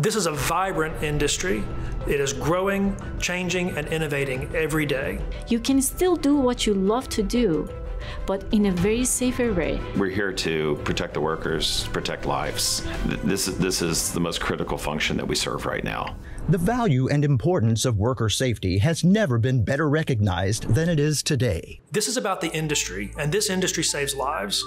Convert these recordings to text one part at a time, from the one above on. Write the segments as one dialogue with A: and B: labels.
A: This is a vibrant industry. It is growing, changing, and innovating every day.
B: You can still do what you love to do, but in a very safer way.
C: We're here to protect the workers, protect lives. This, is this is the most critical function that we serve right now.
D: The value and importance of worker safety has never been better recognized than it is today.
A: This is about the industry, and this industry saves lives.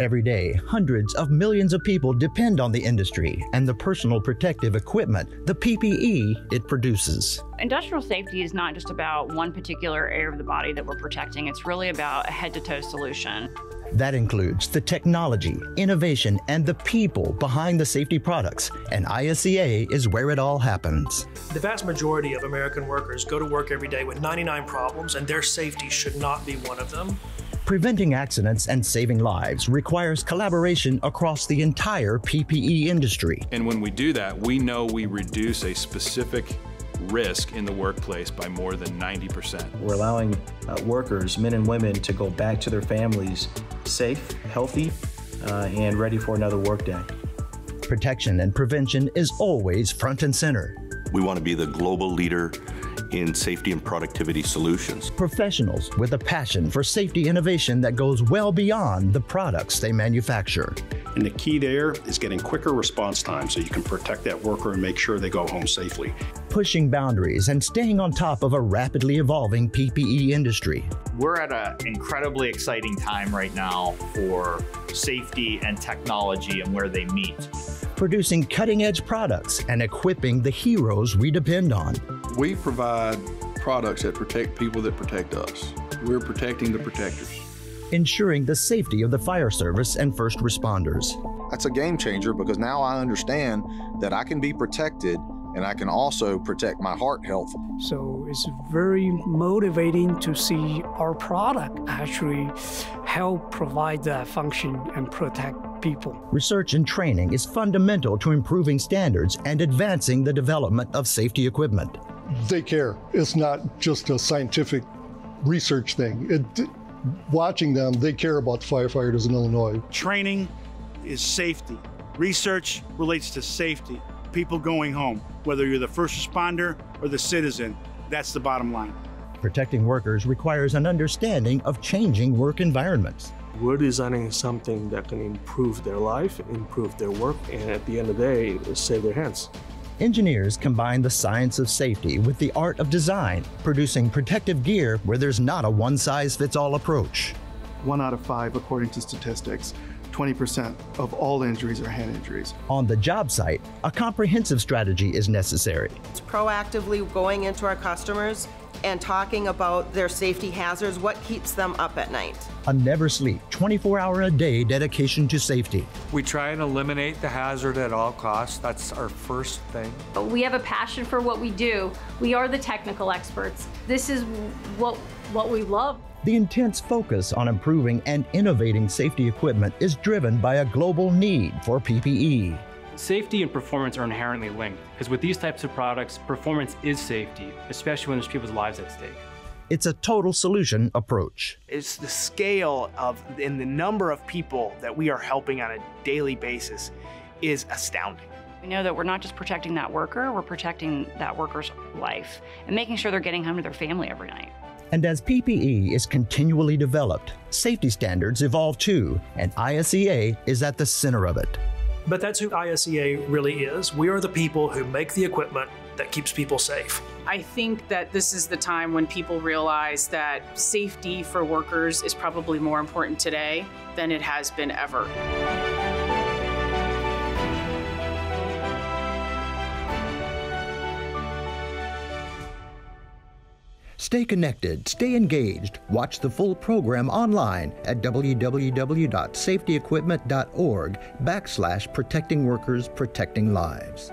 D: Every day, hundreds of millions of people depend on the industry and the personal protective equipment, the PPE it produces.
E: Industrial safety is not just about one particular area of the body that we're protecting, it's really about a head to toe solution.
D: That includes the technology, innovation, and the people behind the safety products, and ISEA is where it all happens.
A: The vast majority of American workers go to work every day with 99 problems, and their safety should not be one of them.
D: Preventing accidents and saving lives requires collaboration across the entire PPE industry.
F: And when we do that, we know we reduce a specific risk in the workplace by more than 90%.
G: We're allowing uh, workers, men and women, to go back to their families safe, healthy, uh, and ready for another workday.
D: Protection and prevention is always front and center.
H: We want to be the global leader in safety and productivity solutions.
D: Professionals with a passion for safety innovation that goes well beyond the products they manufacture.
I: And the key there is getting quicker response time so you can protect that worker and make sure they go home safely.
D: Pushing boundaries and staying on top of a rapidly evolving PPE industry.
J: We're at an incredibly exciting time right now for safety and technology and where they meet.
D: Producing cutting edge products and equipping the heroes we depend on.
K: We provide products that protect people that protect us. We're protecting the protectors
D: ensuring the safety of the fire service and first responders.
L: That's a game changer because now I understand that I can be protected and I can also protect my heart health.
M: So it's very motivating to see our product actually help provide that function and protect people.
D: Research and training is fundamental to improving standards and advancing the development of safety equipment.
N: They care. It's not just a scientific research thing. It, watching them, they care about the firefighters in Illinois.
O: Training is safety. Research relates to safety. People going home, whether you're the first responder or the citizen, that's the bottom line.
D: Protecting workers requires an understanding of changing work environments.
P: We're designing something that can improve their life, improve their work, and at the end of the day, save their hands.
D: Engineers combine the science of safety with the art of design, producing protective gear where there's not a one size fits all approach.
Q: One out of five, according to statistics, 20% of all injuries are hand injuries.
D: On the job site, a comprehensive strategy is necessary.
R: It's proactively going into our customers and talking about their safety hazards, what keeps them up at night.
D: A never sleep, 24 hour a day dedication to safety.
S: We try and eliminate the hazard at all costs. That's our first thing.
T: But we have a passion for what we do. We are the technical experts. This is what, what we love.
D: The intense focus on improving and innovating safety equipment is driven by a global need for PPE.
U: Safety and performance are inherently linked, because with these types of products, performance is safety, especially when there's people's lives at stake.
D: It's a total solution approach.
V: It's the scale of and the number of people that we are helping on a daily basis is astounding.
E: We know that we're not just protecting that worker, we're protecting that worker's life and making sure they're getting home to their family every night.
D: And as PPE is continually developed, safety standards evolve too, and ISEA is at the center of it.
A: But that's who ISEA really is. We are the people who make the equipment that keeps people safe.
W: I think that this is the time when people realize that safety for workers is probably more important today than it has been ever.
D: Stay connected, stay engaged. Watch the full program online at www.safetyequipment.org backslash protecting workers, protecting lives.